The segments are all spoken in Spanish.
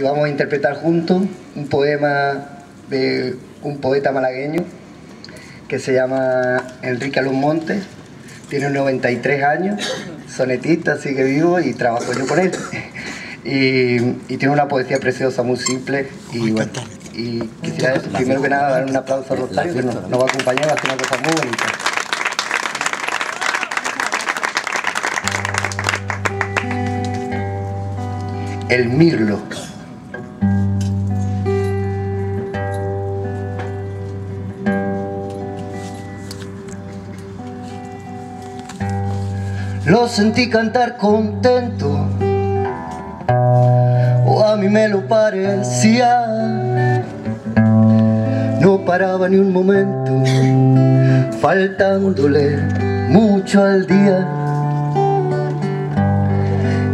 y vamos a interpretar juntos un poema de un poeta malagueño que se llama Enrique Montes, tiene 93 años, sonetista, sigue vivo y trabajo yo con él. Y, tiene una poesía preciosa, muy simple y bueno. Y quisiera primero que nada dar un aplauso a Rosario que nos, va a acompañar, va a hacer una cosa muy bonita. El mirlo. Lo sentí cantar contento, o a mí me lo parecía. No paraba ni un momento, faltándole mucho al día.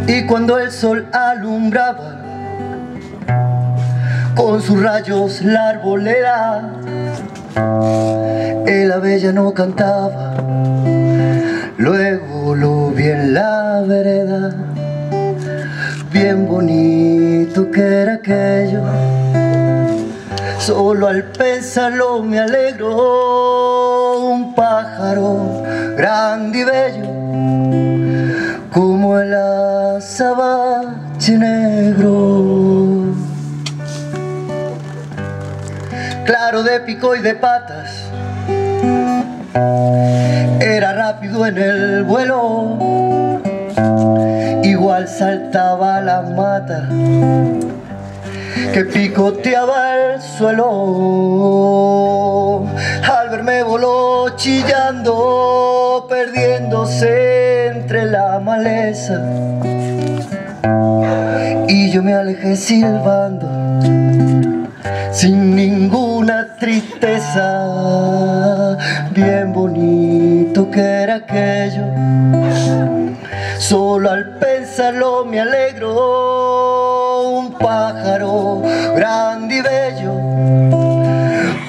Y cuando el sol alumbraba con sus rayos la arboleda, el no cantaba Luego lo vi en la vereda, bien bonito que era aquello. Solo al pensarlo me alegro, un pájaro grande y bello, como el azabache negro. Claro de pico y de patas, era rápido en el vuelo. Igual saltaba la mata que picoteaba el suelo. Al verme voló chillando perdiéndose entre la maleza. Y yo me alejé silbando sin ninguna tristeza bien bonito que era aquello. Solo al pensarlo me alegro un pájaro grande y bello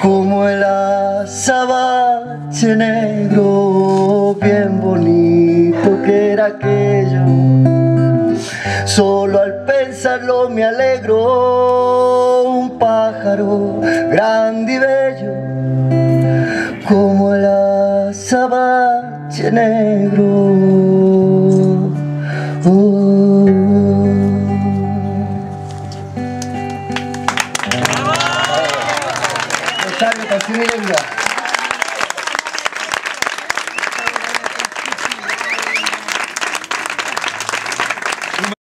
como el azabache negro bien bonito que era aquello. Solo al pensarlo me alegro un pájaro grande y bello como el azabache negro. Oh.